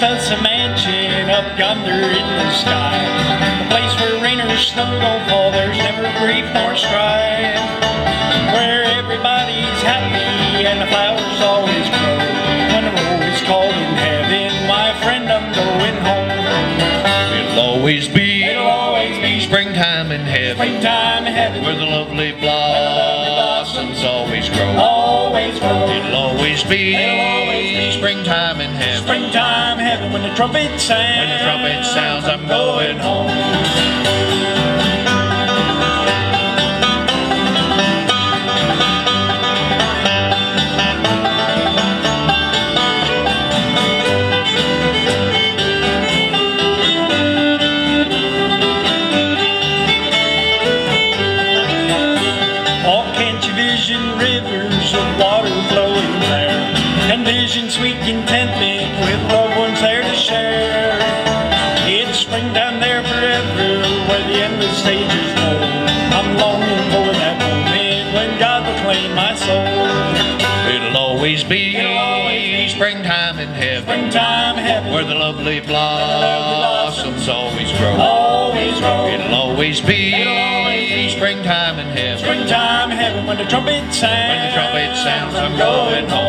us a mansion up yonder in the sky. A place where rain or snow don't fall, there's never grief nor strife. Where everybody's happy and the flowers always grow. When the roll is called in heaven, my friend, I'm going home. It'll always be, It'll always be springtime in heaven, springtime in heaven. where the lovely blossoms always grow. Always grow. It'll always be, It'll always be springtime in heaven, heaven when the trumpet sounds. when the trumpet sounds, I'm going home. Oh, can't you vision rivers of water flowing there? And vision sweet contentment where the endless stages roll. I'm longing for that moment when God will claim my soul. It'll always be, It'll always be springtime in heaven, Springtime heaven, where the lovely blossoms always grow. always grow. It'll always be, It'll always be springtime in heaven, Springtime heaven when the trumpet sounds. when the trumpet sounds, I'm going home.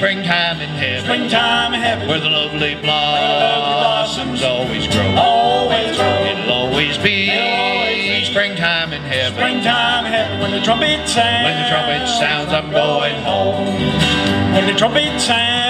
Springtime in heaven, Springtime in heaven, where the lovely blossoms always grow. always grow. It'll always be It'll always be springtime in heaven. Springtime in heaven when the trumpet sounds. When the trumpet sounds, I'm going home. When the trumpet sounds.